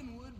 Ironwood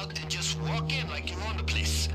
out and just walk in like you own the place.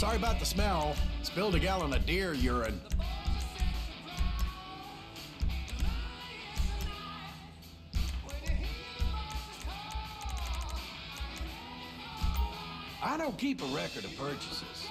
Sorry about the smell. Spilled a gallon of deer urine. I don't keep a record of purchases.